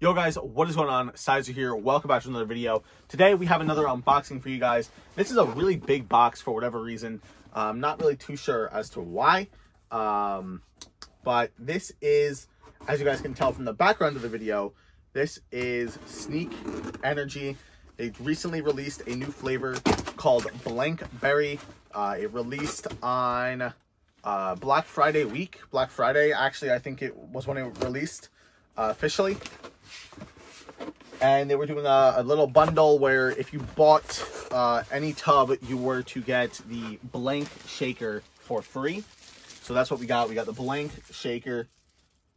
Yo guys, what is going on? Sizer here. Welcome back to another video. Today we have another unboxing for you guys. This is a really big box for whatever reason. I'm not really too sure as to why. Um, but this is, as you guys can tell from the background of the video, this is Sneak Energy. They recently released a new flavor called Blank Berry. Uh, it released on uh, Black Friday week. Black Friday, actually, I think it was when it released uh, officially and they were doing a, a, little bundle where if you bought uh, any tub, you were to get the blank shaker for free. So that's what we got. We got the blank shaker,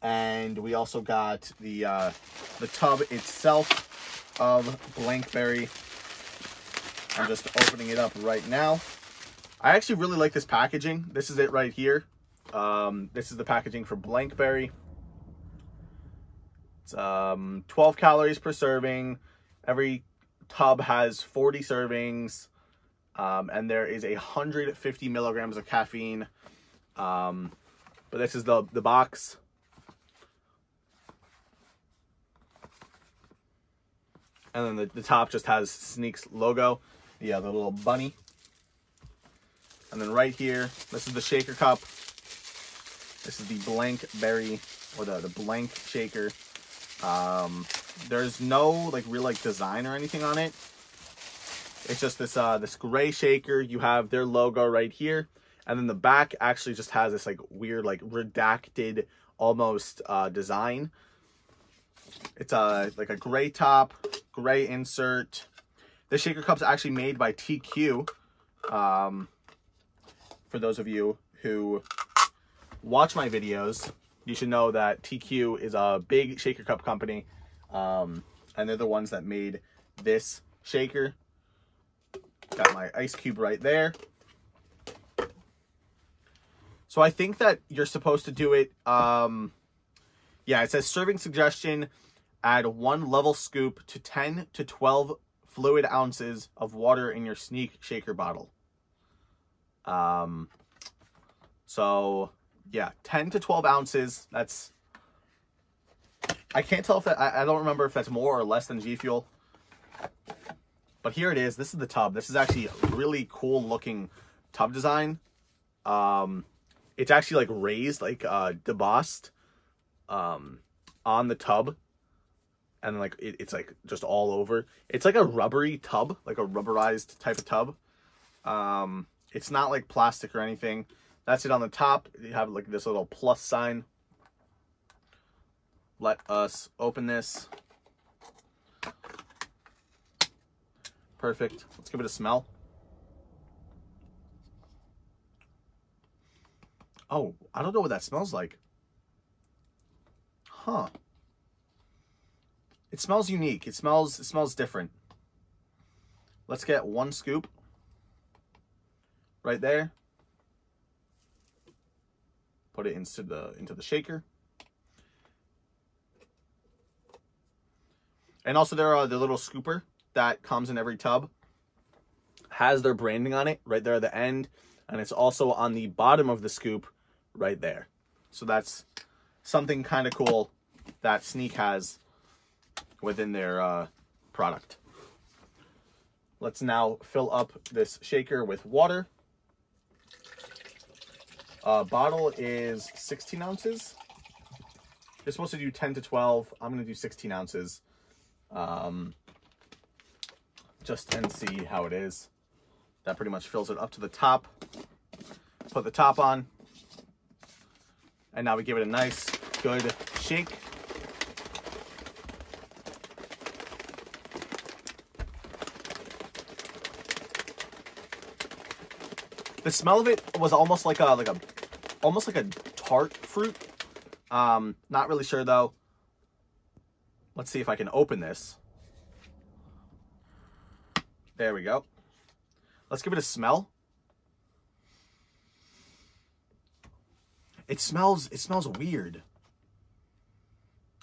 and we also got the uh, the tub itself of Blankberry. I'm just opening it up right now. I actually really like this packaging. This is it right here. Um, this is the packaging for Blankberry. It's um, 12 calories per serving. Every tub has 40 servings. Um, and there is a 150 milligrams of caffeine. Um, but this is the, the box. And then the, the top just has Sneak's logo. Yeah, the little bunny. And then right here, this is the shaker cup. This is the blank berry or the, the blank shaker. Um, there's no like real like design or anything on it. It's just this uh this gray shaker. You have their logo right here, and then the back actually just has this like weird like redacted almost uh design. It's a uh, like a gray top, gray insert. The shaker cup's actually made by TQ. Um, for those of you who watch my videos, you should know that TQ is a big shaker cup company. Um, and they're the ones that made this shaker. Got my ice cube right there. So I think that you're supposed to do it. Um, yeah, it says serving suggestion. Add one level scoop to 10 to 12 fluid ounces of water in your sneak shaker bottle. Um, so yeah, 10 to 12 ounces. That's, I can't tell if that, I, I don't remember if that's more or less than G Fuel. But here it is. This is the tub. This is actually a really cool looking tub design. Um, it's actually like raised, like uh, debossed um, on the tub. And like it, it's like just all over. It's like a rubbery tub, like a rubberized type of tub. Um, it's not like plastic or anything. That's it on the top. You have like this little plus sign. Let us open this. Perfect. Let's give it a smell. Oh, I don't know what that smells like. Huh. It smells unique. It smells it smells different. Let's get one scoop right there put it into the into the shaker. And also there are the little scooper that comes in every tub. Has their branding on it right there at the end. And it's also on the bottom of the scoop right there. So that's something kind of cool that Sneak has within their uh, product. Let's now fill up this shaker with water. Uh, bottle is 16 ounces. You're supposed to do 10 to 12. I'm going to do 16 ounces. Um, just and see how it is. That pretty much fills it up to the top. Put the top on. And now we give it a nice, good shake. The smell of it was almost like a like a almost like a tart fruit. Um, not really sure though. Let's see if I can open this. There we go. Let's give it a smell. It smells it smells weird.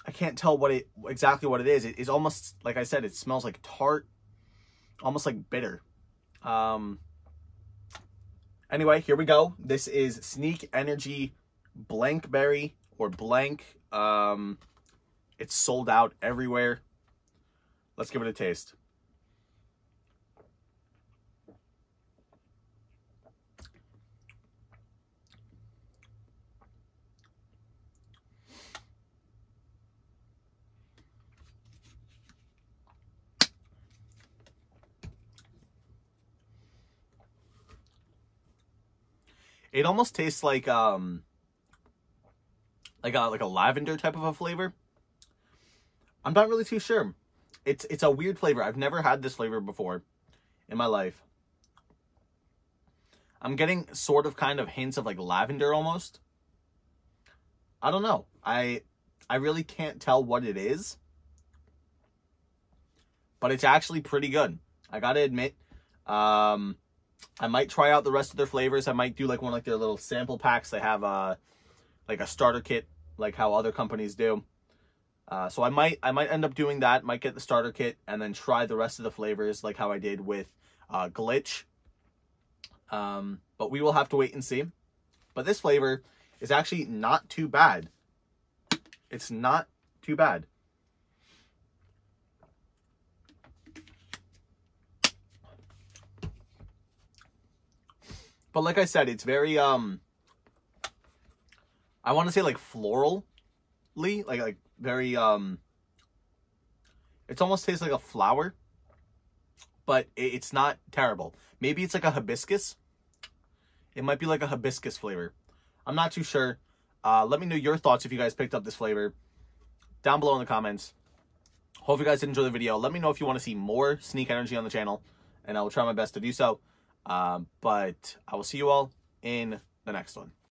I can't tell what it exactly what it is. It is almost like I said, it smells like tart, almost like bitter. Um Anyway, here we go. This is Sneak Energy Blankberry or Blank. Um, It's sold out everywhere. Let's give it a taste. It almost tastes like um like a like a lavender type of a flavor. I'm not really too sure. It's it's a weird flavor. I've never had this flavor before in my life. I'm getting sort of kind of hints of like lavender almost. I don't know. I I really can't tell what it is. But it's actually pretty good. I got to admit um I might try out the rest of their flavors. I might do like one like their little sample packs. They have a like a starter kit, like how other companies do. Uh, so I might I might end up doing that. Might get the starter kit and then try the rest of the flavors, like how I did with uh, Glitch. Um, but we will have to wait and see. But this flavor is actually not too bad. It's not too bad. But like I said, it's very um I want to say like florally, like like very um it almost tastes like a flower, but it's not terrible. Maybe it's like a hibiscus. It might be like a hibiscus flavor. I'm not too sure. Uh, let me know your thoughts if you guys picked up this flavor down below in the comments. Hope you guys did enjoy the video. Let me know if you want to see more Sneak Energy on the channel, and I will try my best to do so. Um, but I will see you all in the next one.